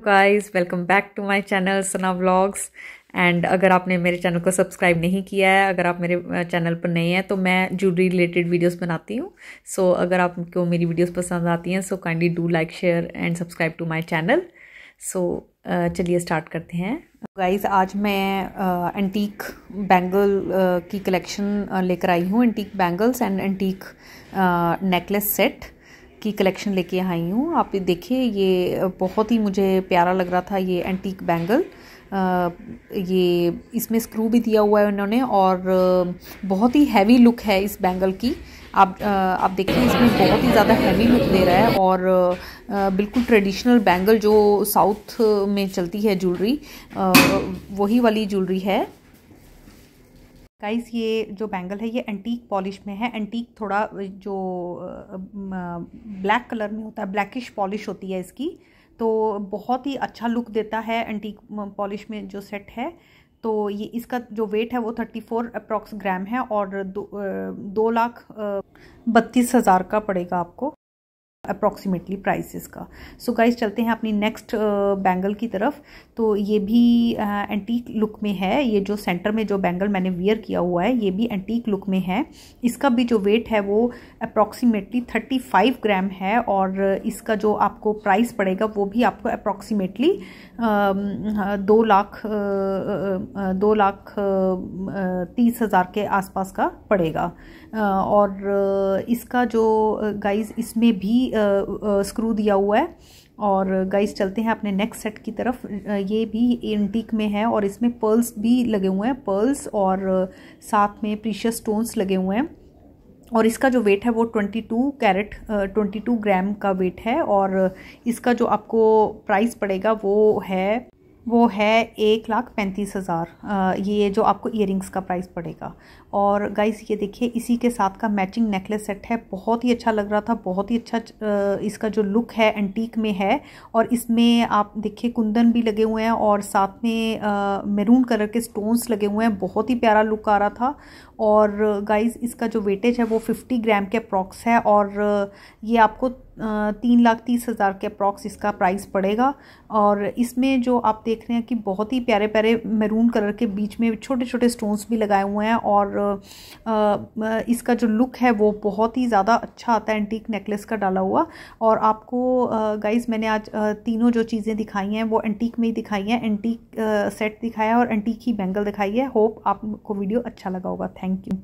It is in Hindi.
Guys welcome back to my channel Sana vlogs and अगर आपने मेरे चैनल को सब्सक्राइब नहीं किया है अगर आप मेरे चैनल पर नए हैं तो मैं ज्वेलरी रिलेटेड वीडियोस बनाती हूँ। सो so, अगर आपको मेरी वीडियोस पसंद आती हैं so kindly do like share and subscribe to my channel so चलिए स्टार्ट करते हैं। गाइस आज मैं एंटीक बैंगल की कलेक्शन लेकर आई हूँ। Antique bangles and antique necklace set की कलेक्शन लेके आई हूँ। आप देखिए, ये बहुत ही मुझे प्यारा लग रहा था ये एंटीक बैंगल ये इसमें स्क्रू भी दिया हुआ है उन्होंने और बहुत ही हैवी लुक है इस बैंगल की। आप आप देखिए, इसमें बहुत ही ज़्यादा हैवी लुक दे रहा है और बिल्कुल ट्रेडिशनल बैंगल जो साउथ में चलती है ज्वेलरी वही वाली ज्वेलरी है। गाइस ये जो बैंगल है ये एंटीक पॉलिश में है. एंटीक थोड़ा जो ब्लैक कलर में होता है ब्लैकिश पॉलिश होती है इसकी. तो बहुत ही अच्छा लुक देता है एंटीक पॉलिश में जो सेट है. तो ये इसका जो वेट है वो थर्टी फोर अप्रॉक्स ग्राम है और दो, दो लाख बत्तीस हज़ार का पड़ेगा आपको. अप्रॉक्सीमेटली प्राइस का। सो so गाइस चलते हैं अपनी नेक्स्ट बैंगल uh, की तरफ़। तो ये भी एंटीक uh, लुक में है। ये जो सेंटर में जो बैंगल मैंने वियर किया हुआ है ये भी एंटीक लुक में है। इसका भी जो वेट है वो अप्रॉक्सीमेटली थर्टी फाइव ग्राम है और इसका जो आपको प्राइस पड़ेगा वो भी आपको अप्रॉक्सीमेटली um, दो लाख uh, दो लाख तीस हज़ार के आसपास का पड़ेगा। और इसका जो गाइस इसमें भी स्क्रू दिया हुआ है। और गाइस चलते हैं अपने नेक्स्ट सेट की तरफ़। ये भी एंटीक में है और इसमें पर्ल्स भी लगे हुए हैं। पर्ल्स और साथ में प्रीशियस स्टोन्स लगे हुए हैं। और इसका जो वेट है वो 22 कैरेट 22 ग्राम का वेट है। और इसका जो आपको प्राइस पड़ेगा वो है वो है एक लाख पैंतीस हज़ार। ये जो आपको इयर का प्राइस पड़ेगा। और गाइस ये देखिए, इसी के साथ का मैचिंग नेकलेस सेट है। बहुत ही अच्छा लग रहा था, बहुत ही अच्छा इसका जो लुक है एंटीक में है। और इसमें आप देखिए, कुंदन भी लगे हुए हैं और साथ में मेरून कलर के स्टोन्स लगे हुए हैं। बहुत ही प्यारा लुक आ रहा था। और गाइस इसका जो वेटेज है, वो 50 ग्राम के अप्रॉक्स है। और ये आपको तीन लाख तीस हज़ार के अप्रॉक्स इसका प्राइस पड़ेगा। और इसमें जो आप देख रहे हैं कि बहुत ही प्यारे प्यारे मैरून कलर के बीच में छोटे छोटे स्टोन्स भी लगाए हुए हैं और इसका जो लुक है वो बहुत ही ज़्यादा अच्छा आता है एंटीक नेकलेस का डाला हुआ। और आपको गाइस मैंने आज तीनों जो चीज़ें दिखाई हैं वो एंटीक में ही दिखाई हैं। एंटीक सेट दिखाया और एंटीक ही बैंगल दिखाई है। होप आपको वीडियो अच्छा लगा होगा। Thank you